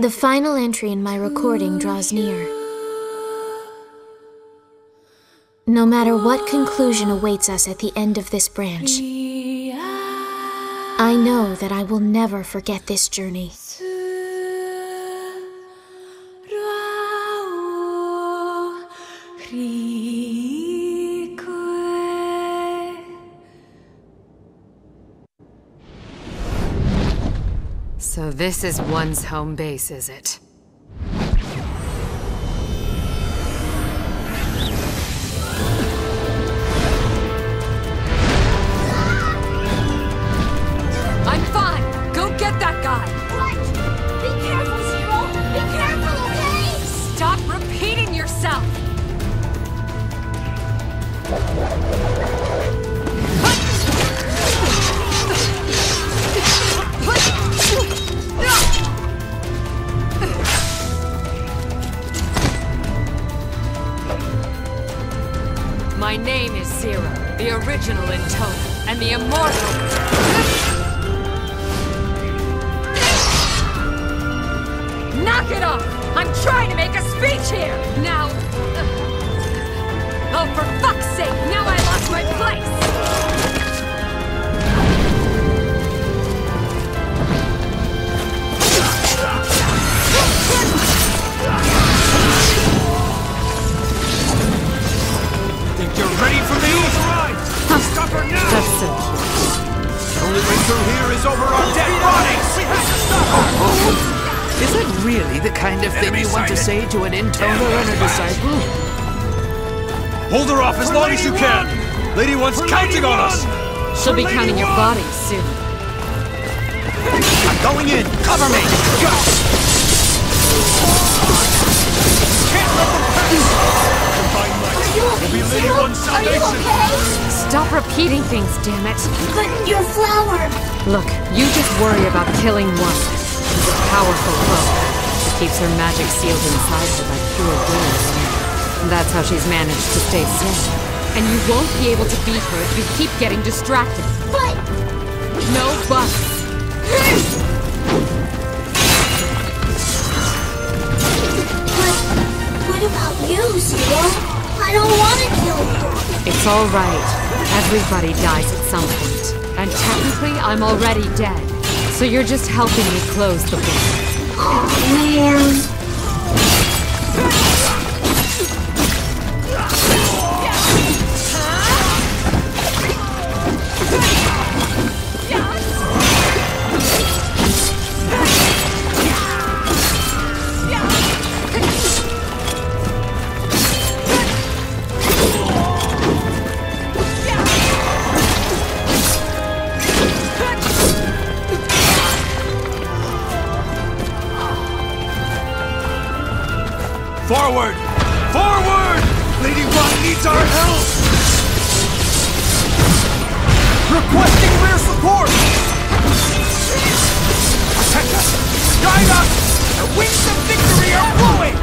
The final entry in my recording draws near. No matter what conclusion awaits us at the end of this branch, I know that I will never forget this journey. So this is one's home base, is it? Intoner, to say sighted. to an intoner and a disciple? Hold her off as long as you can! Lady One's counting on us! She'll be counting your bodies soon. I'm going in! Cover me! Go! Can't let them pass! Combine might will be Lady One's salvation! okay? Stop repeating things, damn it! But your flower! Look, you just worry about killing one. She's a powerful foe. Keeps her magic sealed inside her by pure will. That's how she's managed to stay safe. And you won't be able to beat her if you keep getting distracted. But No buts! But what about you, Zero? I don't want to kill you. It's all right. Everybody dies at some point. And technically, I'm already dead. So you're just helping me close the book. Oh man. Needs our help! Requesting rear support! Protect us! Guide us! The wings of victory are blowing!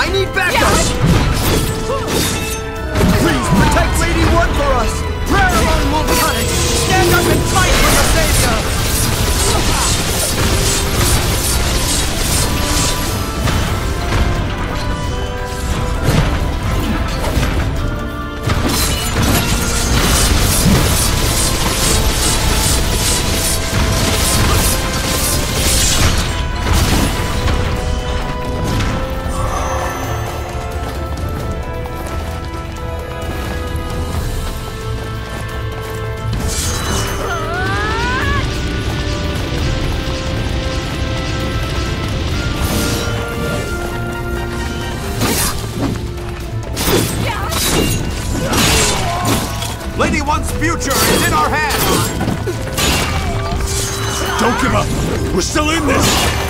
I need backup! Please protect Lady One for us! Prayer among Volcanics! Stand up and fight for the Savior! Future is in our hands! Don't give up! We're still in this!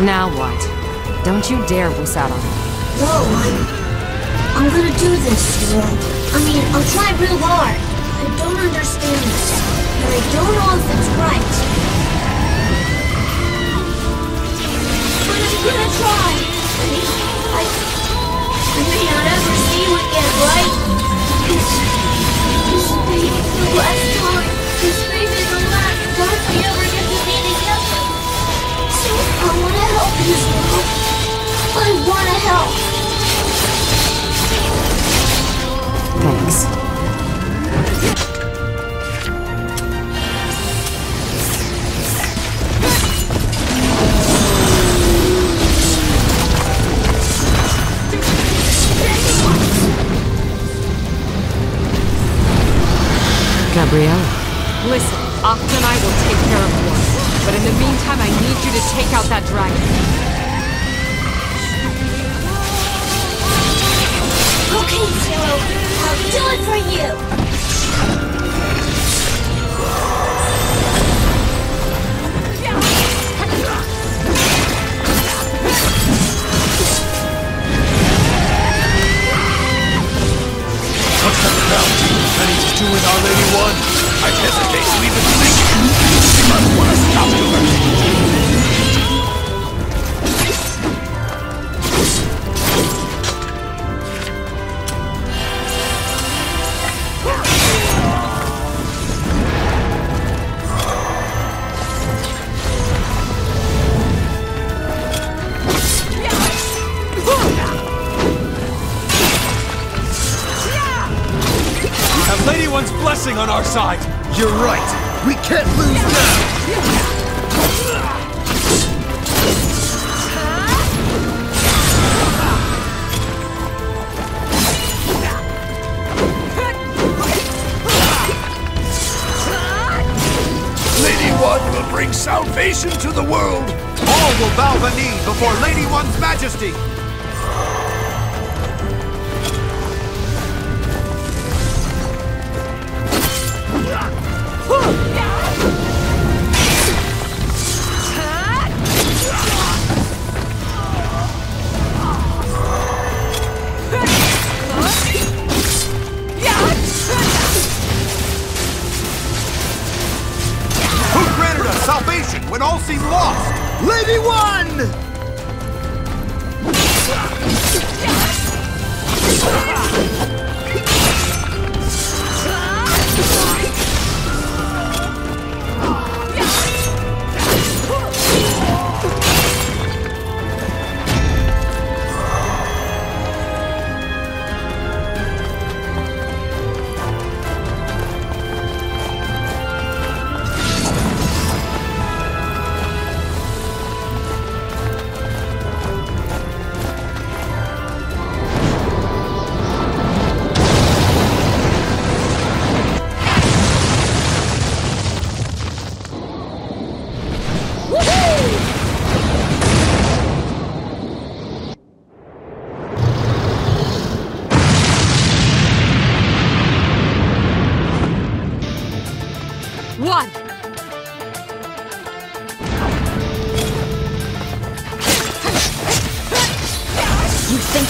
Now what? Don't you dare Busara. No, I'm... I'm gonna do this. I mean, I'll try real hard. I don't understand this, and I don't know if it's right. But I'm gonna try. I I... May not ever see Gabriella. Listen, Octa and I will take care of one. But in the meantime, I need you to take out that dragon. Okay, Zero. I'll do it for you. Lady One? I'd hesitate to even think. One's blessing on our side. You're right. We can't lose now. Lady One will bring salvation to the world. All will bow the knee before Lady One's majesty. When all seemed lost? Lady One! One!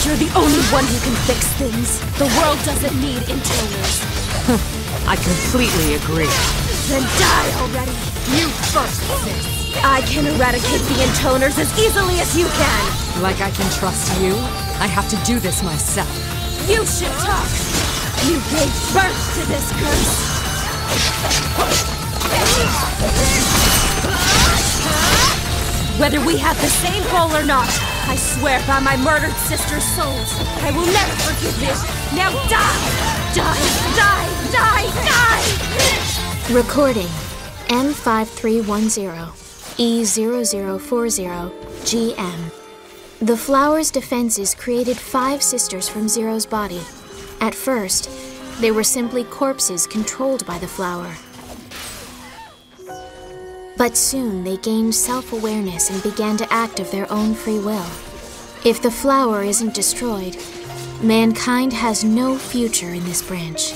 You're the only one who can fix things? The world doesn't need intoners. I completely agree. Then die already. You first, sis. I can eradicate the intoners as easily as you can. Like I can trust you, I have to do this myself. You should talk. You gave birth to this curse. Whether we have the same goal or not, I swear by my murdered sister's souls, I will never forgive you. Now die! Die! Die! Die! Die! Recording M5310 E0040 GM. The flower's defenses created five sisters from Zero's body. At first, they were simply corpses controlled by the flower. But soon they gained self awareness and began to act of their own free will. If the flower isn't destroyed, mankind has no future in this branch.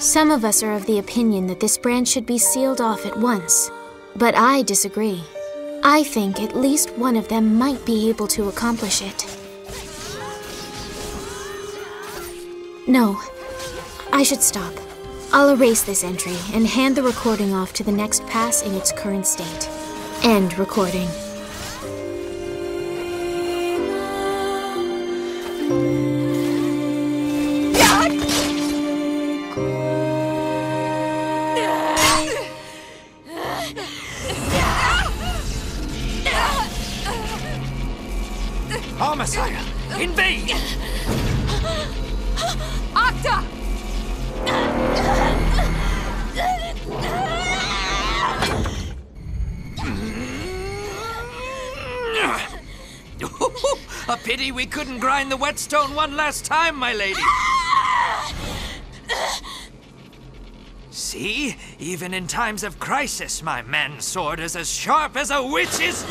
Some of us are of the opinion that this branch should be sealed off at once, but I disagree. I think at least one of them might be able to accomplish it. No, I should stop. I'll erase this entry and hand the recording off to the next pass in its current state. End recording. Pity we couldn't grind the whetstone one last time, my lady. See? Even in times of crisis, my man's sword is as sharp as a witch's.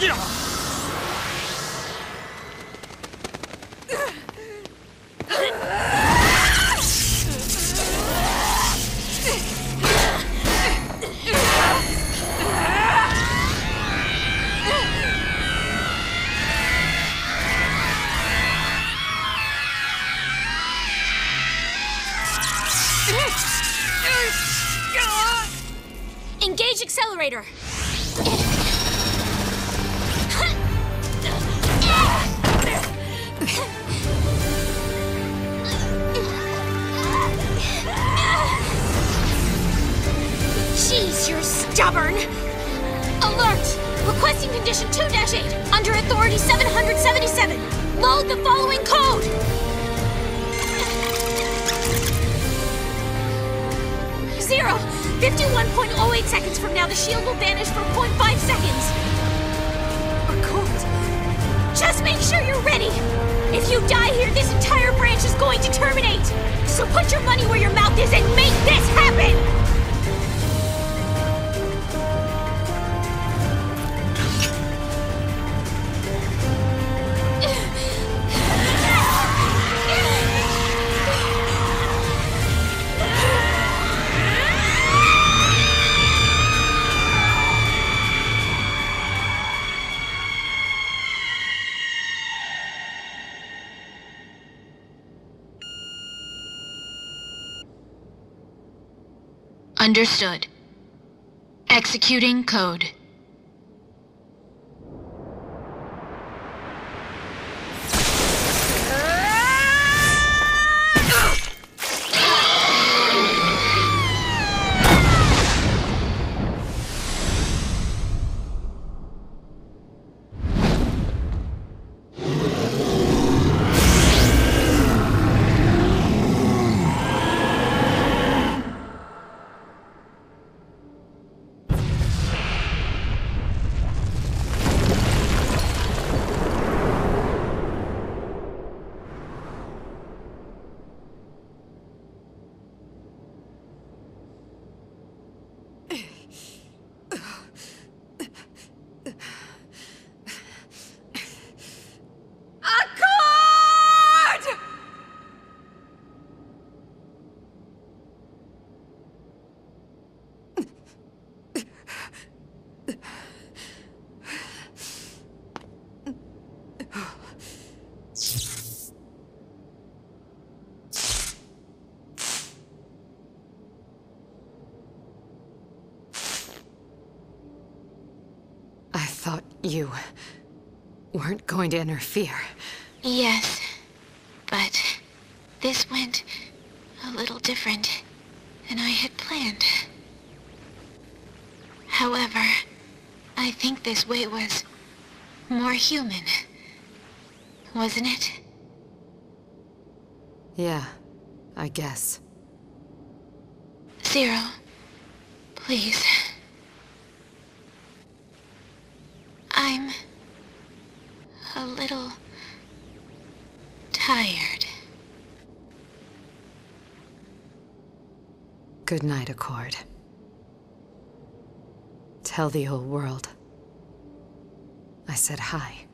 Stubborn! Alert! Requesting condition 2-8, under authority 777. Load the following code! Zero! 51.08 seconds from now, the shield will vanish for 0.5 seconds! Accord. Just make sure you're ready! If you die here, this entire branch is going to terminate! So put your money where your mouth is and Understood. Executing code. Accord! I thought you weren't going to interfere. Yes, but this went a little different than I had planned. However, I think this way was more human. Wasn't it? Yeah, I guess. Zero, please. I'm a little tired. Good night, Accord. Tell the old world. I said hi.